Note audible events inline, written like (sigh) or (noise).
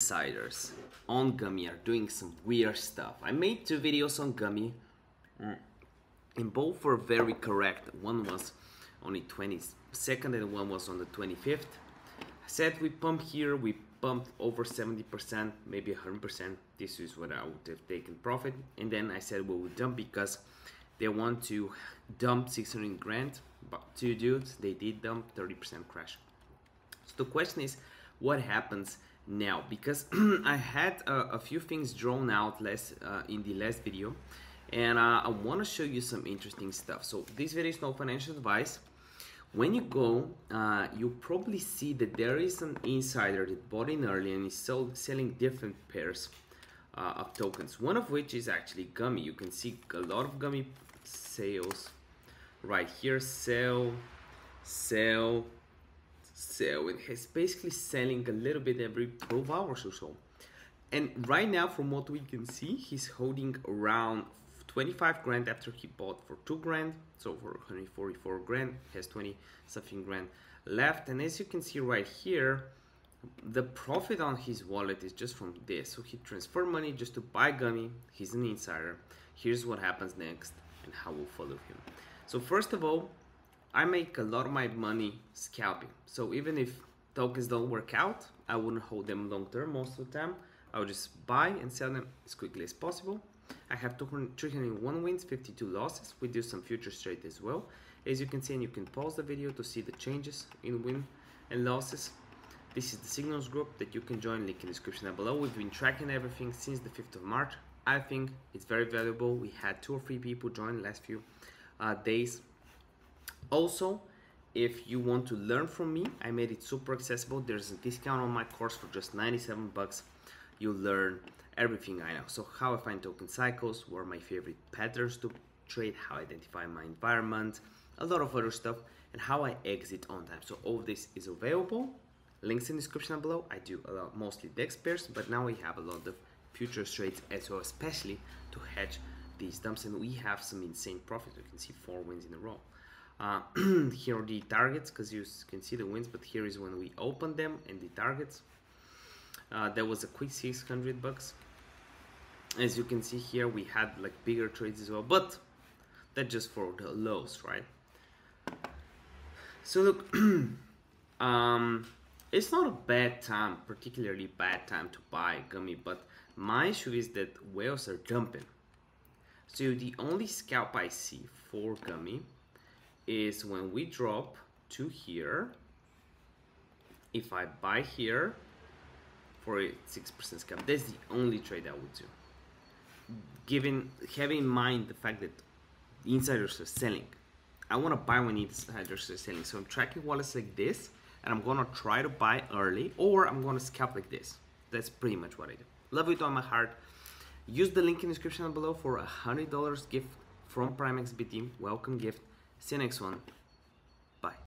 insiders on Gummy are doing some weird stuff. I made two videos on Gummy mm, and both were very correct. One was only 22nd and one was on the 25th. I said we pump here, we pumped over 70%, maybe 100%. This is what I would have taken profit. And then I said we would dump because they want to dump 600 grand. But two dudes, they did dump 30% crash. So the question is, what happens now? Because (clears throat) I had a, a, few things drawn out less uh, in the last video, and uh, I want to show you some interesting stuff. So this video is no financial advice. When you go, uh, you probably see that there is an insider that bought in early and is sold, selling different pairs uh, of tokens. One of which is actually Gummy. You can see a lot of Gummy sales right here. Sell, sell, sell. It's basically selling a little bit every 12 hours or so. And right now, from what we can see, he's holding around 25 grand after he bought for 2 grand. So for 144 grand has 20 something grand left. And as you can see right here the profit on his wallet is just from this. So he transferred money just to buy gummy. He's an insider. Here's what happens next and how we'll follow him. So first of all I make a lot of my money scalping so even if tokens don't work out I wouldn't hold them long term most of the time I'll just buy and sell them as quickly as possible I have 301 wins, 52 losses. We do some future trade as well. As you can see, and you can pause the video to see the changes in win and losses. This is the signals group that you can join, link in description down below. We've been tracking everything since the 5th of March. I think it's very valuable. We had two or three people join last few uh, days. Also, if you want to learn from me, I made it super accessible. There's a discount on my course for just 97 bucks. You'll learn everything I know. So how I find token cycles, what are my favorite patterns to trade, how I identify my environment, a lot of other stuff, and how I exit on time. So all this is available. Links in the description below. I do a lot, mostly DEX pairs, but now we have a lot of futures trades as well, especially to hedge these dumps. And we have some insane profits. You can see four wins in a row. Uh, (clears throat) here are the targets because you can see the wins, but here is when we open them and the targets. Uh, there was a quick 600 bucks. As you can see here we had like bigger trades as well but that's just for the lows right? So look (clears throat) um it's not a bad time particularly bad time to buy gummy but my issue is that whales are dumping so the only scalp i see for gummy is when we drop to here if i buy here for a 6% scalp that's the only trade i would do given having in mind the fact that insiders are selling. I want to buy when insiders are selling. So I'm tracking wallets like this, and I'm gonna try to buy early, or I'm gonna scalp like this. That's pretty much what I do. Love it on my heart. Use the link in the description below for a hundred dollars gift from Prime XBT. Welcome gift. See you next one.